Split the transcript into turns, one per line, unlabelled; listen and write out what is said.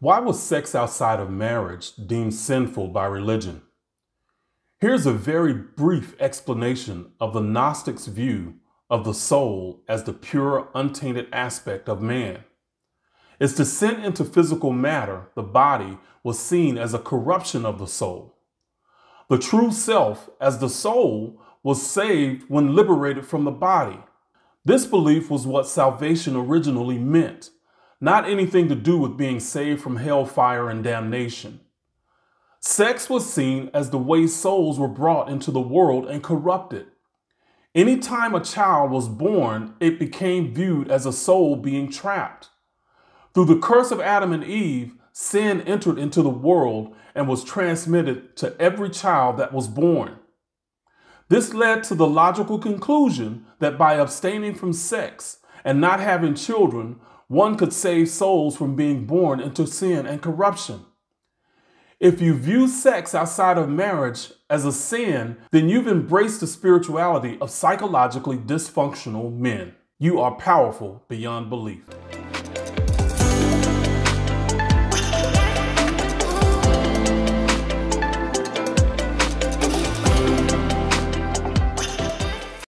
Why was sex outside of marriage deemed sinful by religion? Here's a very brief explanation of the Gnostics' view of the soul as the pure, untainted aspect of man. Its descent into physical matter, the body, was seen as a corruption of the soul. The true self, as the soul, was saved when liberated from the body. This belief was what salvation originally meant not anything to do with being saved from hellfire and damnation. Sex was seen as the way souls were brought into the world and corrupted. Anytime a child was born, it became viewed as a soul being trapped. Through the curse of Adam and Eve, sin entered into the world and was transmitted to every child that was born. This led to the logical conclusion that by abstaining from sex and not having children, one could save souls from being born into sin and corruption. If you view sex outside of marriage as a sin, then you've embraced the spirituality of psychologically dysfunctional men. You are powerful beyond belief.